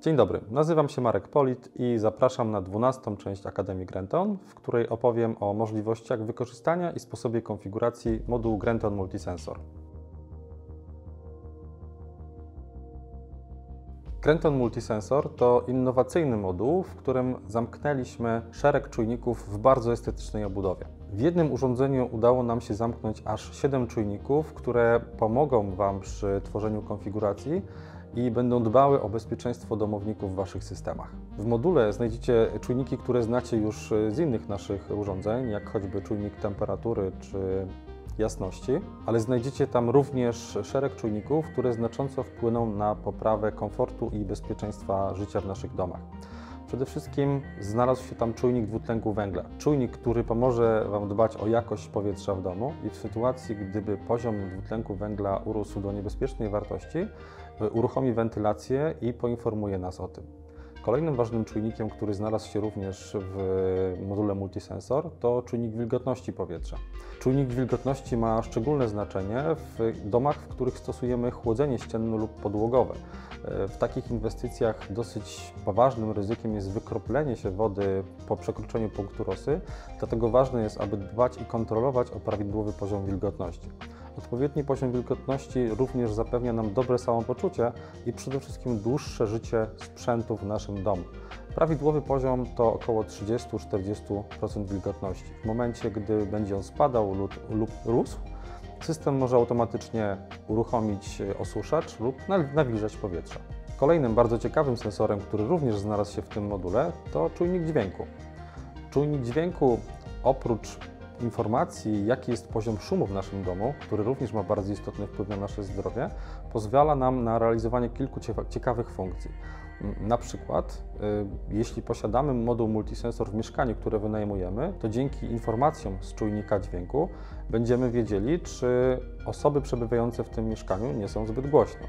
Dzień dobry, nazywam się Marek Polit i zapraszam na 12. część Akademii Grenton, w której opowiem o możliwościach wykorzystania i sposobie konfiguracji modułu Grenton Multisensor. Grenton Multisensor to innowacyjny moduł, w którym zamknęliśmy szereg czujników w bardzo estetycznej obudowie. W jednym urządzeniu udało nam się zamknąć aż 7 czujników, które pomogą Wam przy tworzeniu konfiguracji i będą dbały o bezpieczeństwo domowników w Waszych systemach. W module znajdziecie czujniki, które znacie już z innych naszych urządzeń, jak choćby czujnik temperatury czy jasności, ale znajdziecie tam również szereg czujników, które znacząco wpłyną na poprawę komfortu i bezpieczeństwa życia w naszych domach. Przede wszystkim znalazł się tam czujnik dwutlenku węgla. Czujnik, który pomoże Wam dbać o jakość powietrza w domu i w sytuacji, gdyby poziom dwutlenku węgla urósł do niebezpiecznej wartości, uruchomi wentylację i poinformuje nas o tym. Kolejnym ważnym czujnikiem, który znalazł się również w module multisensor, to czujnik wilgotności powietrza. Czujnik wilgotności ma szczególne znaczenie w domach, w których stosujemy chłodzenie ścienne lub podłogowe. W takich inwestycjach dosyć poważnym ryzykiem jest wykroplenie się wody po przekroczeniu punktu rosy, dlatego ważne jest, aby dbać i kontrolować o prawidłowy poziom wilgotności. Odpowiedni poziom wilgotności również zapewnia nam dobre samopoczucie i przede wszystkim dłuższe życie sprzętu w naszym domu. Prawidłowy poziom to około 30-40% wilgotności. W momencie, gdy będzie on spadał lub, lub rósł, system może automatycznie uruchomić osuszacz lub nawilżać powietrze. Kolejnym bardzo ciekawym sensorem, który również znalazł się w tym module, to czujnik dźwięku. Czujnik dźwięku oprócz informacji, jaki jest poziom szumu w naszym domu, który również ma bardzo istotny wpływ na nasze zdrowie, pozwala nam na realizowanie kilku ciekawych funkcji. Na przykład, y, jeśli posiadamy moduł multisensor w mieszkaniu, które wynajmujemy, to dzięki informacjom z czujnika dźwięku będziemy wiedzieli, czy osoby przebywające w tym mieszkaniu nie są zbyt głośno.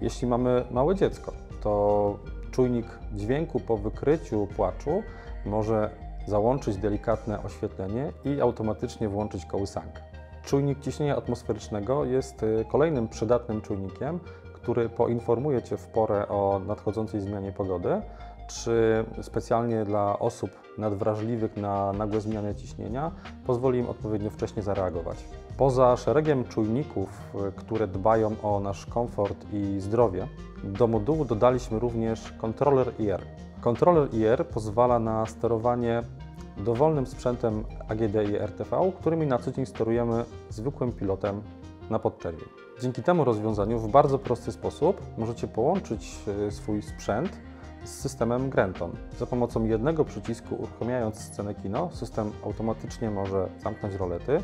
Jeśli mamy małe dziecko, to czujnik dźwięku po wykryciu płaczu może załączyć delikatne oświetlenie i automatycznie włączyć kołysankę. Czujnik ciśnienia atmosferycznego jest y, kolejnym przydatnym czujnikiem, który poinformuje Cię w porę o nadchodzącej zmianie pogody, czy specjalnie dla osób nadwrażliwych na nagłe zmiany ciśnienia pozwoli im odpowiednio wcześnie zareagować. Poza szeregiem czujników, y, które dbają o nasz komfort i zdrowie, do modułu dodaliśmy również kontroler IR. Kontroler IR pozwala na sterowanie dowolnym sprzętem AGD i RTV, którymi na co dzień sterujemy zwykłym pilotem na podczerwień. Dzięki temu rozwiązaniu w bardzo prosty sposób możecie połączyć e, swój sprzęt z systemem Grenton. Za pomocą jednego przycisku uruchamiając scenę kino, system automatycznie może zamknąć rolety,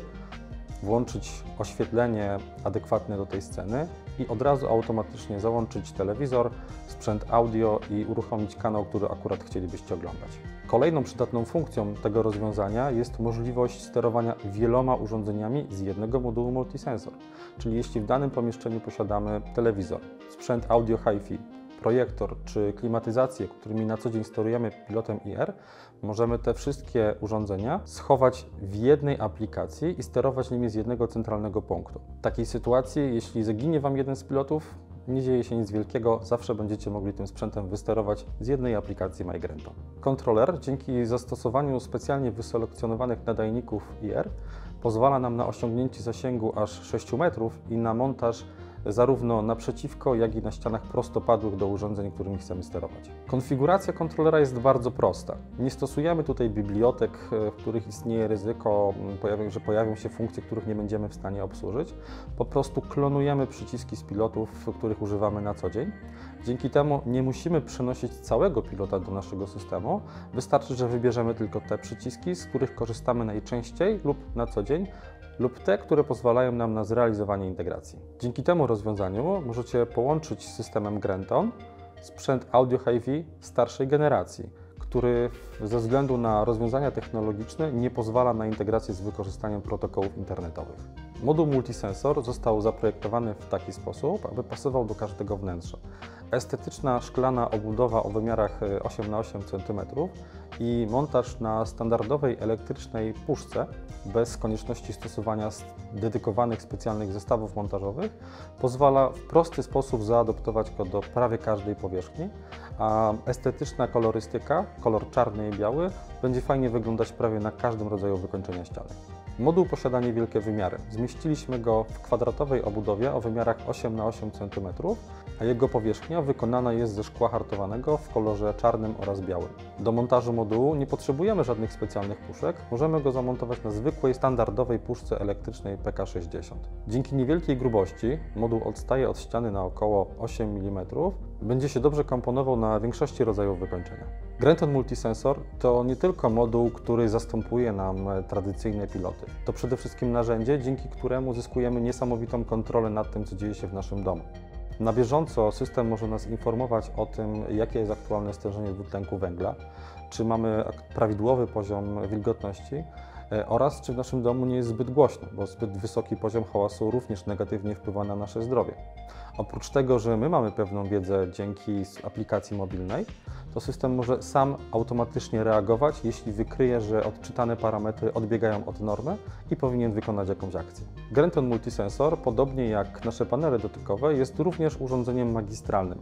włączyć oświetlenie adekwatne do tej sceny i od razu automatycznie załączyć telewizor, sprzęt audio i uruchomić kanał, który akurat chcielibyście oglądać. Kolejną przydatną funkcją tego rozwiązania jest możliwość sterowania wieloma urządzeniami z jednego modułu multisensor. Czyli jeśli w danym pomieszczeniu posiadamy telewizor, sprzęt audio hi-fi, projektor czy klimatyzację, którymi na co dzień sterujemy pilotem IR, możemy te wszystkie urządzenia schować w jednej aplikacji i sterować nimi z jednego centralnego punktu. W takiej sytuacji, jeśli zaginie Wam jeden z pilotów, nie dzieje się nic wielkiego, zawsze będziecie mogli tym sprzętem wysterować z jednej aplikacji MyGrento. Kontroler dzięki zastosowaniu specjalnie wyselekcjonowanych nadajników IR pozwala nam na osiągnięcie zasięgu aż 6 metrów i na montaż zarówno naprzeciwko, jak i na ścianach prostopadłych do urządzeń, którymi chcemy sterować. Konfiguracja kontrolera jest bardzo prosta. Nie stosujemy tutaj bibliotek, e, w których istnieje ryzyko, że pojawią się funkcje, których nie będziemy w stanie obsłużyć. Po prostu klonujemy przyciski z pilotów, których używamy na co dzień. Dzięki temu nie musimy przenosić całego pilota do naszego systemu. Wystarczy, że wybierzemy tylko te przyciski, z których korzystamy najczęściej lub na co dzień, lub te, które pozwalają nam na zrealizowanie integracji. Dzięki temu rozwiązaniu możecie połączyć z systemem Grenton sprzęt audio hi-fi starszej generacji, który ze względu na rozwiązania technologiczne nie pozwala na integrację z wykorzystaniem protokołów internetowych. Moduł multisensor został zaprojektowany w taki sposób, aby pasował do każdego wnętrza. Estetyczna szklana obudowa o wymiarach 8 x 8 cm i montaż na standardowej elektrycznej puszce bez konieczności stosowania dedykowanych specjalnych zestawów montażowych pozwala w prosty sposób zaadoptować go do prawie każdej powierzchni, a estetyczna kolorystyka, kolor czarny i biały, będzie fajnie wyglądać prawie na każdym rodzaju wykończenia ściany. Moduł posiada niewielkie wymiary. Zmieściliśmy go w kwadratowej obudowie o wymiarach 8 na 8 cm, a jego powierzchnia wykonana jest ze szkła hartowanego w kolorze czarnym oraz białym. Do montażu modułu nie potrzebujemy żadnych specjalnych puszek, możemy go zamontować na zwykłej, standardowej puszce elektrycznej PK60. Dzięki niewielkiej grubości moduł odstaje od ściany na około 8 mm, będzie się dobrze komponował na większości rodzajów wykończenia. Grenton Multisensor to nie tylko moduł, który zastępuje nam tradycyjne piloty. To przede wszystkim narzędzie, dzięki któremu zyskujemy niesamowitą kontrolę nad tym, co dzieje się w naszym domu. Na bieżąco system może nas informować o tym, jakie jest aktualne stężenie dwutlenku węgla, czy mamy prawidłowy poziom wilgotności e, oraz czy w naszym domu nie jest zbyt głośno, bo zbyt wysoki poziom hałasu również negatywnie wpływa na nasze zdrowie. Oprócz tego, że my mamy pewną wiedzę dzięki aplikacji mobilnej, to system może sam automatycznie reagować, jeśli wykryje, że odczytane parametry odbiegają od normy i powinien wykonać jakąś akcję. Grenton Multisensor, podobnie jak nasze panele dotykowe, jest również urządzeniem magistralnym.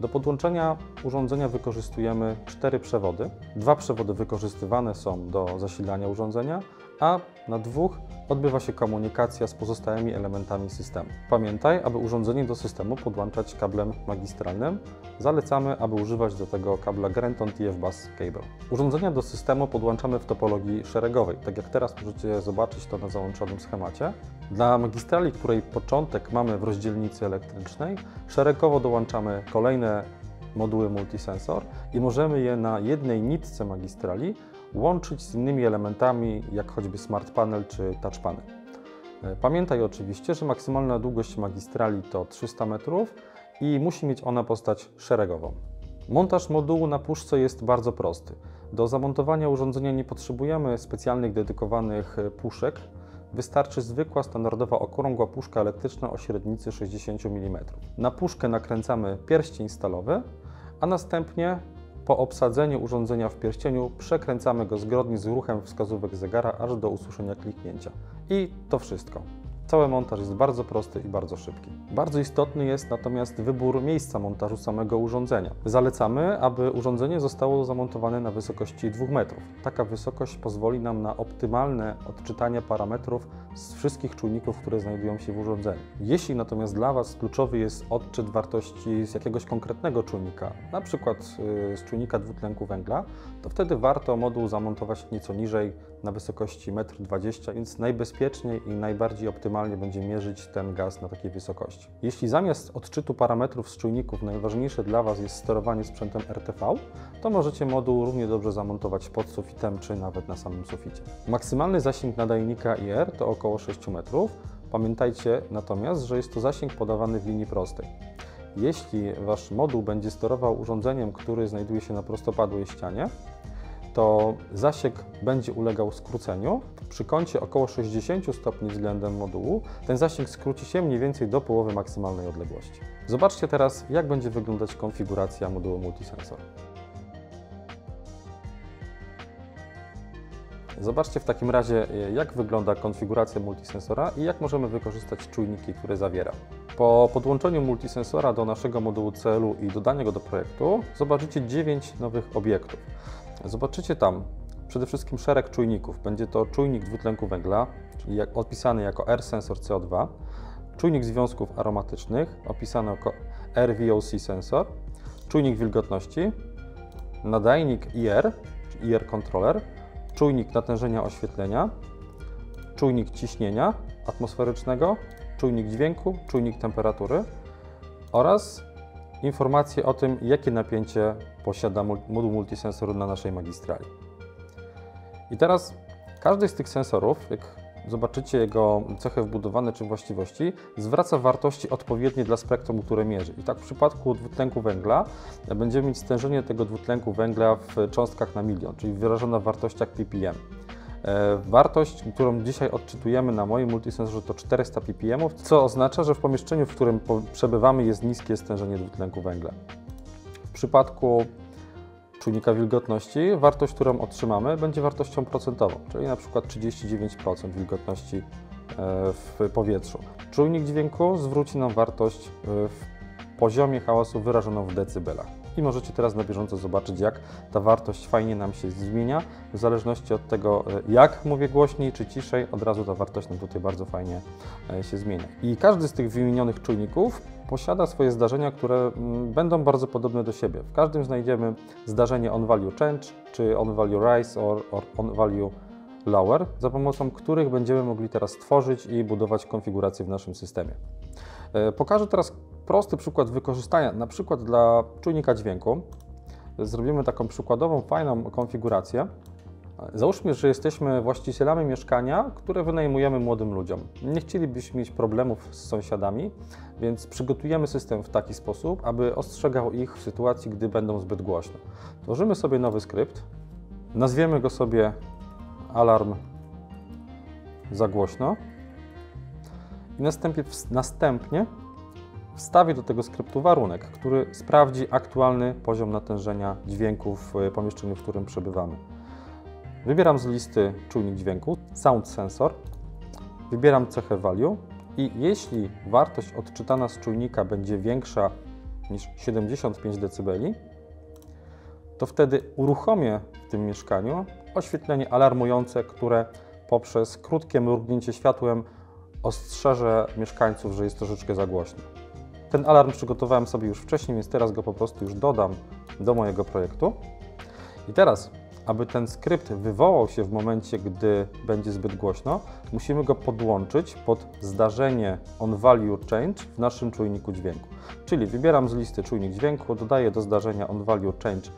Do podłączenia urządzenia wykorzystujemy cztery przewody. Dwa przewody wykorzystywane są do zasilania urządzenia, a na dwóch odbywa się komunikacja z pozostałymi elementami systemu. Pamiętaj, aby urządzenie do systemu podłączać kablem magistralnym. Zalecamy, aby używać do tego kabla Grenton TF Bus Cable. Urządzenia do systemu podłączamy w topologii szeregowej, tak jak teraz możecie zobaczyć to na załączonym schemacie. Dla magistrali, której początek mamy w rozdzielnicy elektrycznej, szeregowo dołączamy kolejne moduły multisensor i możemy je na jednej nitce magistrali łączyć z innymi elementami, jak choćby smart panel czy touch panel. E, pamiętaj oczywiście, że maksymalna długość magistrali to 300 metrów i musi mieć ona postać szeregową. Montaż modułu na puszce jest bardzo prosty. Do zamontowania urządzenia nie potrzebujemy specjalnych dedykowanych e, puszek. Wystarczy zwykła, standardowa okrągła puszka elektryczna o średnicy 60 mm. Na puszkę nakręcamy pierścień stalowy, a następnie po obsadzeniu urządzenia w pierścieniu przekręcamy go zgodnie z ruchem wskazówek zegara aż do usłyszenia kliknięcia. I to wszystko. Cały montaż jest bardzo prosty i bardzo szybki. Bardzo istotny jest natomiast wybór miejsca montażu samego urządzenia. Zalecamy, aby urządzenie zostało zamontowane na wysokości 2 metrów. Taka wysokość pozwoli nam na optymalne odczytanie parametrów z wszystkich czujników, które znajdują się w urządzeniu. Jeśli natomiast dla Was kluczowy jest odczyt wartości z jakiegoś konkretnego czujnika, na przykład y, z czujnika dwutlenku węgla, to wtedy warto moduł zamontować nieco niżej na wysokości 1,20 m, więc najbezpieczniej i najbardziej optymalnie będzie mierzyć ten gaz na takiej wysokości. Jeśli zamiast odczytu parametrów z czujników najważniejsze dla Was jest sterowanie sprzętem RTV, to możecie moduł równie dobrze zamontować pod sufitem czy nawet na samym suficie. Maksymalny zasięg nadajnika IR to około 6 metrów. Pamiętajcie natomiast, że jest to zasięg podawany w linii prostej. Jeśli Wasz moduł będzie sterował urządzeniem, który znajduje się na prostopadłej ścianie, to zasięg będzie ulegał skróceniu. Przy kącie około 60 stopni względem modułu ten zasięg skróci się mniej więcej do połowy maksymalnej odległości. Zobaczcie teraz, jak będzie wyglądać konfiguracja modułu multisensor. Zobaczcie w takim razie, jak wygląda konfiguracja multisensora i jak możemy wykorzystać czujniki, które zawiera. Po podłączeniu multisensora do naszego modułu celu i dodaniu go do projektu, zobaczycie 9 nowych obiektów. Zobaczycie tam przede wszystkim szereg czujników. Będzie to czujnik dwutlenku węgla, czyli jak, opisany jako R-sensor CO2, czujnik związków aromatycznych, opisany jako RVOC sensor, czujnik wilgotności, nadajnik IR, IR controller, czujnik natężenia oświetlenia, czujnik ciśnienia atmosferycznego, czujnik dźwięku, czujnik temperatury oraz informacje o tym, jakie napięcie posiada moduł multisensoru na naszej magistrali. I teraz każdy z tych sensorów, jak zobaczycie jego cechy wbudowane czy właściwości, zwraca wartości odpowiednie dla spektrum, które mierzy. I tak w przypadku dwutlenku węgla będziemy mieć stężenie tego dwutlenku węgla w cząstkach na milion, czyli wyrażone w wartościach ppm. E, wartość, którą dzisiaj odczytujemy na moim multisensorze to 400 ppm, co oznacza, że w pomieszczeniu, w którym przebywamy jest niskie stężenie dwutlenku węgla. Przypadku czujnika wilgotności wartość, którą otrzymamy będzie wartością procentową, czyli na przykład 39% wilgotności e, w powietrzu. Czujnik dźwięku zwróci nam wartość w poziomie hałasu wyrażoną w decybelach i możecie teraz na bieżąco zobaczyć, jak ta wartość fajnie nam się zmienia. W zależności od tego, e, jak mówię głośniej czy ciszej, od razu ta wartość nam tutaj bardzo fajnie e, się zmienia. I każdy z tych wymienionych czujników posiada swoje zdarzenia, które mm, będą bardzo podobne do siebie. W każdym znajdziemy zdarzenie on value change, czy on value rise, or, or on value lower, za pomocą których będziemy mogli teraz tworzyć i budować konfiguracje w naszym systemie. E, pokażę teraz prosty przykład wykorzystania, na przykład dla czujnika dźwięku. Zrobimy taką przykładową, fajną konfigurację. Załóżmy, że jesteśmy właścicielami mieszkania, które wynajmujemy młodym ludziom. Nie chcielibyśmy mieć problemów z sąsiadami, więc przygotujemy system w taki sposób, aby ostrzegał ich w sytuacji, gdy będą zbyt głośno. Tworzymy sobie nowy skrypt, nazwiemy go sobie alarm za głośno i następnie, następnie wstawię do tego skryptu warunek, który sprawdzi aktualny poziom natężenia dźwięku w pomieszczeniu, w którym przebywamy. Wybieram z listy czujnik dźwięku, Sound Sensor, wybieram cechę Value i jeśli wartość odczytana z czujnika będzie większa niż 75 dB, to wtedy uruchomię w tym mieszkaniu oświetlenie alarmujące, które poprzez krótkie mrugnięcie światłem ostrzeże mieszkańców, że jest troszeczkę za głośno. Ten alarm przygotowałem sobie już wcześniej, więc teraz go po prostu już dodam do mojego projektu. I teraz, aby ten skrypt wywołał się w momencie, gdy będzie zbyt głośno, musimy go podłączyć pod zdarzenie on value change w naszym czujniku dźwięku. Czyli wybieram z listy czujnik dźwięku, dodaję do zdarzenia on value change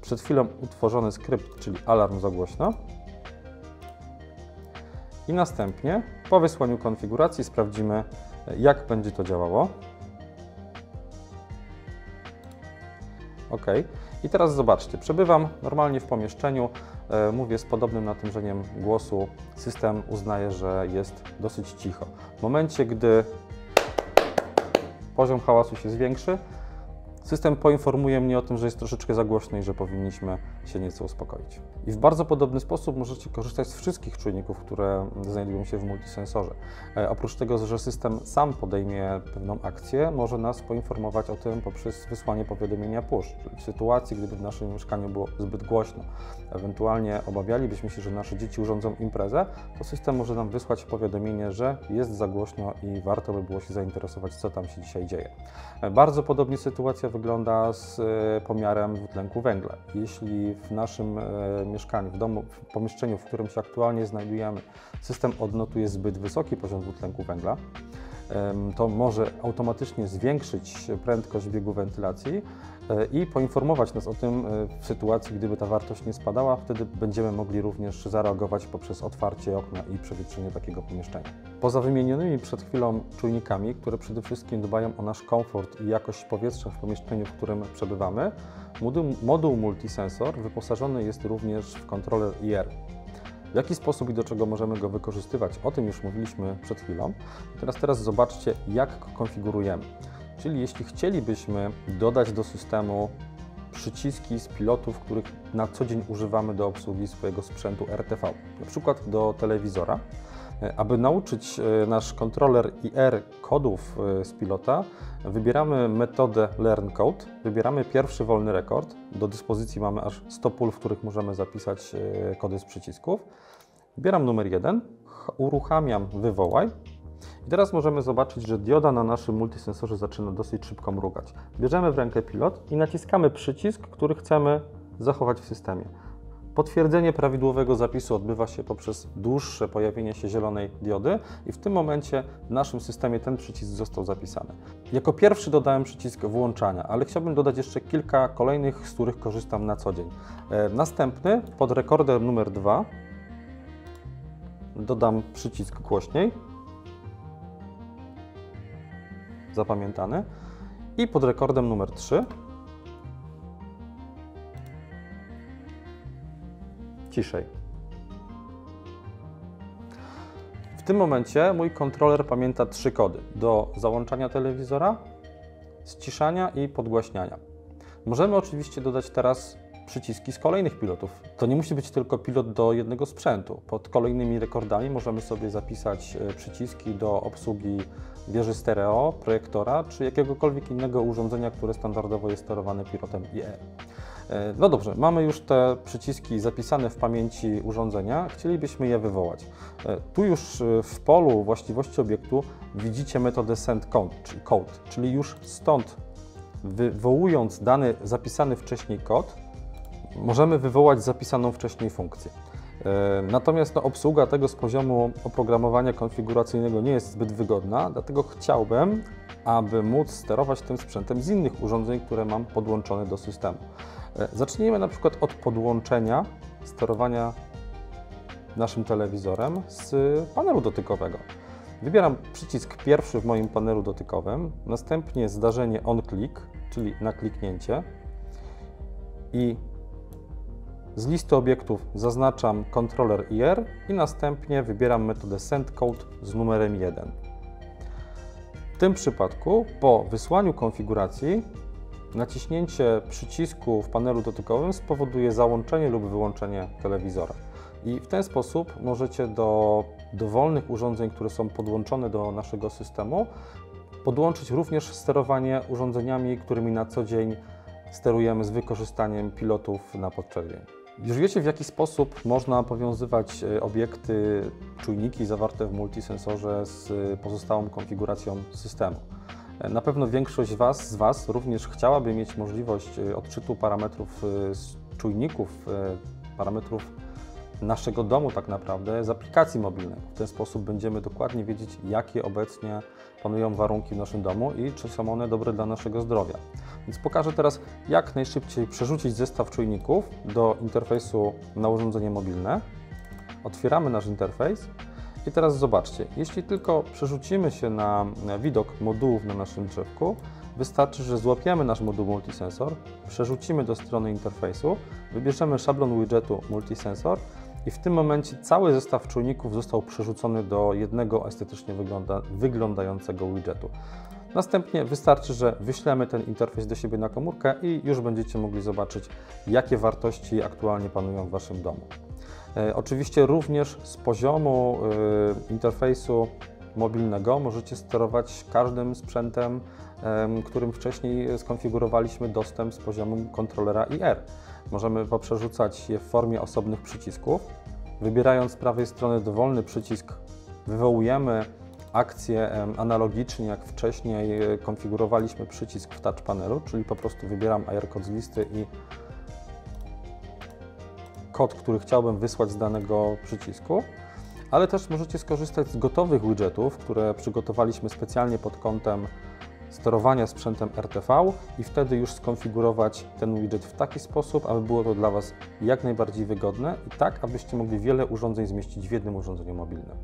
przed chwilą utworzony skrypt, czyli alarm za głośno. I następnie po wysłaniu konfiguracji sprawdzimy, jak będzie to działało. OK. I teraz zobaczcie, przebywam normalnie w pomieszczeniu, e, mówię z podobnym natężeniem głosu, system uznaje, że jest dosyć cicho. W momencie, gdy poziom hałasu się zwiększy, System poinformuje mnie o tym, że jest troszeczkę za głośno i że powinniśmy się nieco uspokoić. I w bardzo podobny sposób możecie korzystać z wszystkich czujników, które znajdują się w multisensorze. E, oprócz tego, że system sam podejmie pewną akcję, może nas poinformować o tym poprzez wysłanie powiadomienia push, czyli w sytuacji, gdyby w naszym mieszkaniu było zbyt głośno, ewentualnie obawialibyśmy się, że nasze dzieci urządzą imprezę, to system może nam wysłać powiadomienie, że jest za głośno i warto by było się zainteresować, co tam się dzisiaj dzieje. E, bardzo podobnie sytuacja wygląda z e, pomiarem dwutlenku węgla. Jeśli w naszym e, mieszkaniu, w domu, w pomieszczeniu, w którym się aktualnie znajdujemy, system odnotuje zbyt wysoki poziom dwutlenku węgla, to może automatycznie zwiększyć prędkość biegu wentylacji e, i poinformować nas o tym w sytuacji, gdyby ta wartość nie spadała. Wtedy będziemy mogli również zareagować poprzez otwarcie okna i przewietrzenie takiego pomieszczenia. Poza wymienionymi przed chwilą czujnikami, które przede wszystkim dbają o nasz komfort i jakość powietrza w pomieszczeniu, w którym przebywamy, moduł, moduł multisensor wyposażony jest również w kontroler IR. W jaki sposób i do czego możemy go wykorzystywać? O tym już mówiliśmy przed chwilą. Teraz, teraz zobaczcie, jak konfigurujemy. Czyli jeśli chcielibyśmy dodać do systemu przyciski z pilotów, których na co dzień używamy do obsługi swojego sprzętu RTV, na przykład do telewizora, aby nauczyć e, nasz kontroler IR kodów e, z pilota, wybieramy metodę Learn Code, wybieramy pierwszy wolny rekord. Do dyspozycji mamy aż 100 pól, w których możemy zapisać e, kody z przycisków. Wybieram numer 1, uruchamiam wywołaj. I teraz możemy zobaczyć, że dioda na naszym multisensorze zaczyna dosyć szybko mrugać. Bierzemy w rękę pilot i naciskamy przycisk, który chcemy zachować w systemie. Potwierdzenie prawidłowego zapisu odbywa się poprzez dłuższe pojawienie się zielonej diody i w tym momencie w naszym systemie ten przycisk został zapisany. Jako pierwszy dodałem przycisk włączania, ale chciałbym dodać jeszcze kilka kolejnych, z których korzystam na co dzień. E, następny, pod rekordem numer 2, dodam przycisk głośniej, zapamiętany, i pod rekordem numer 3 ciszej. W tym momencie mój kontroler pamięta trzy kody do załączania telewizora, ściszania i podgłaśniania. Możemy oczywiście dodać teraz przyciski z kolejnych pilotów. To nie musi być tylko pilot do jednego sprzętu. Pod kolejnymi rekordami możemy sobie zapisać e, przyciski do obsługi wieży stereo, projektora czy jakiegokolwiek innego urządzenia, które standardowo jest sterowane pilotem IE. E, no dobrze, mamy już te przyciski zapisane w pamięci urządzenia, chcielibyśmy je wywołać. E, tu już w polu właściwości obiektu widzicie metodę sendCode, czyli code, czyli już stąd wywołując dany zapisany wcześniej kod, możemy wywołać zapisaną wcześniej funkcję. E, natomiast no, obsługa tego z poziomu oprogramowania konfiguracyjnego nie jest zbyt wygodna, dlatego chciałbym, aby móc sterować tym sprzętem z innych urządzeń, które mam podłączone do systemu. E, zacznijmy na przykład od podłączenia sterowania naszym telewizorem z panelu dotykowego. Wybieram przycisk pierwszy w moim panelu dotykowym, następnie zdarzenie on-click, czyli na kliknięcie i z listy obiektów zaznaczam kontroler IR i następnie wybieram metodę sendCode z numerem 1. W tym przypadku po wysłaniu konfiguracji naciśnięcie przycisku w panelu dotykowym spowoduje załączenie lub wyłączenie telewizora. I w ten sposób możecie do dowolnych urządzeń, które są podłączone do naszego systemu, podłączyć również sterowanie urządzeniami, którymi na co dzień sterujemy z wykorzystaniem pilotów na podczerwień. Już wiecie, w jaki sposób można powiązywać e, obiekty, czujniki zawarte w multisensorze z pozostałą konfiguracją systemu. E, na pewno większość was, z Was również chciałaby mieć możliwość e, odczytu parametrów z czujników, parametrów naszego domu tak naprawdę z aplikacji mobilnej. W ten sposób będziemy dokładnie wiedzieć, jakie obecnie panują warunki w naszym domu i czy są one dobre dla naszego zdrowia. Więc pokażę teraz, jak najszybciej przerzucić zestaw czujników do interfejsu na urządzenie mobilne. Otwieramy nasz interfejs i teraz zobaczcie, jeśli tylko przerzucimy się na widok modułów na naszym drzewku, wystarczy, że złapiemy nasz moduł multisensor, przerzucimy do strony interfejsu, wybierzemy szablon widgetu multisensor i w tym momencie cały zestaw czujników został przerzucony do jednego estetycznie wygląda, wyglądającego widgetu. Następnie wystarczy, że wyślemy ten interfejs do siebie na komórkę i już będziecie mogli zobaczyć, jakie wartości aktualnie panują w Waszym domu. E, oczywiście również z poziomu e, interfejsu mobilnego możecie sterować każdym sprzętem, którym wcześniej skonfigurowaliśmy dostęp z poziomu kontrolera IR. Możemy poprzerzucać je w formie osobnych przycisków. Wybierając z prawej strony dowolny przycisk, wywołujemy akcję analogicznie jak wcześniej e, konfigurowaliśmy przycisk w touch panelu, czyli po prostu wybieram AirCode z listy i kod, który chciałbym wysłać z danego przycisku, ale też możecie skorzystać z gotowych widgetów, które przygotowaliśmy specjalnie pod kątem sterowania sprzętem RTV i wtedy już skonfigurować ten widget w taki sposób, aby było to dla Was jak najbardziej wygodne i tak, abyście mogli wiele urządzeń zmieścić w jednym urządzeniu mobilnym.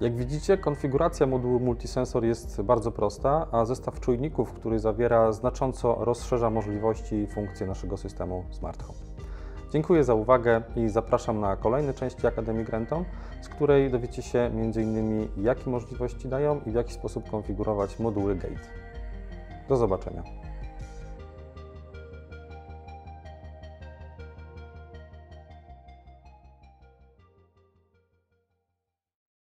Jak widzicie, konfiguracja modułu multisensor jest bardzo prosta, a zestaw czujników, który zawiera, znacząco rozszerza możliwości i funkcje naszego systemu Smart Home. Dziękuję za uwagę i zapraszam na kolejne części Akademii Grenton, z której dowiecie się m.in. jakie możliwości dają i w jaki sposób konfigurować moduły Gate. Do zobaczenia.